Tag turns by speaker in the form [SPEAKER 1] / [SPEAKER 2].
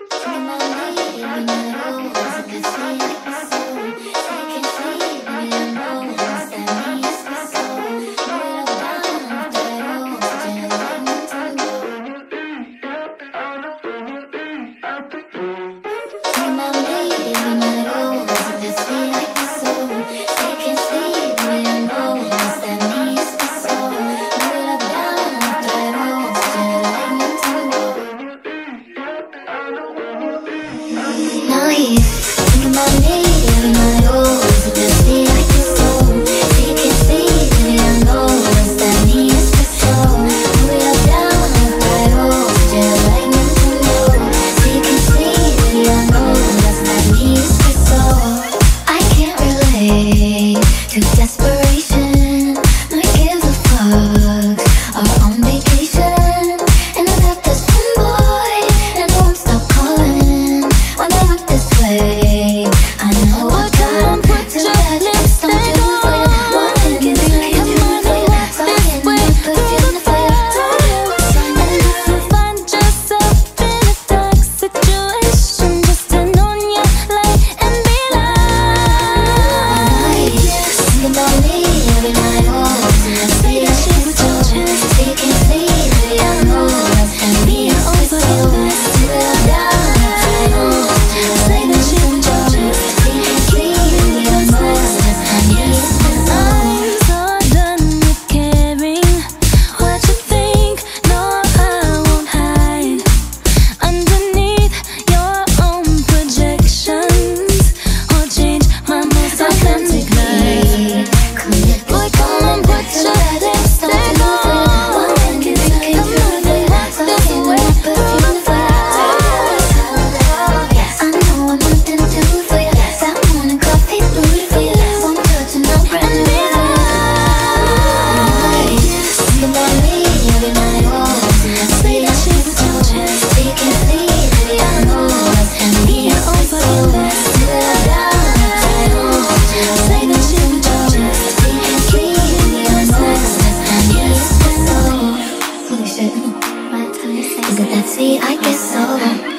[SPEAKER 1] Now Is it that sweet? I get so.